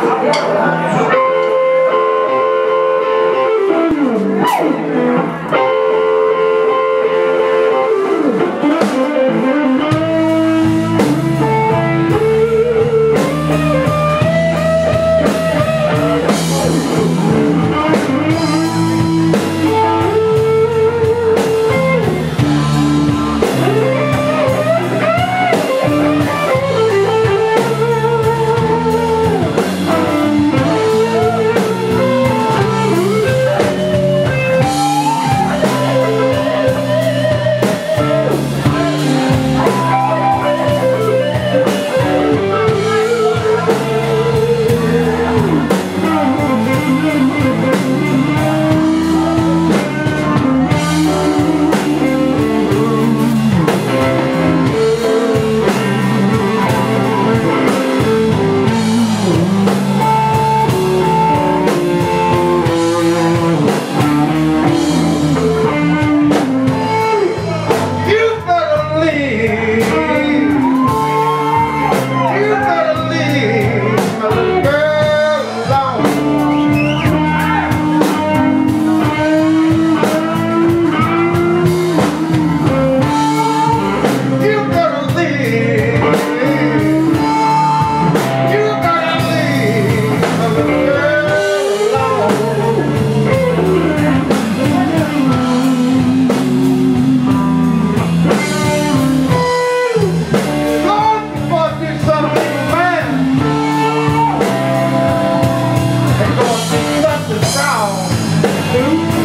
pretty out.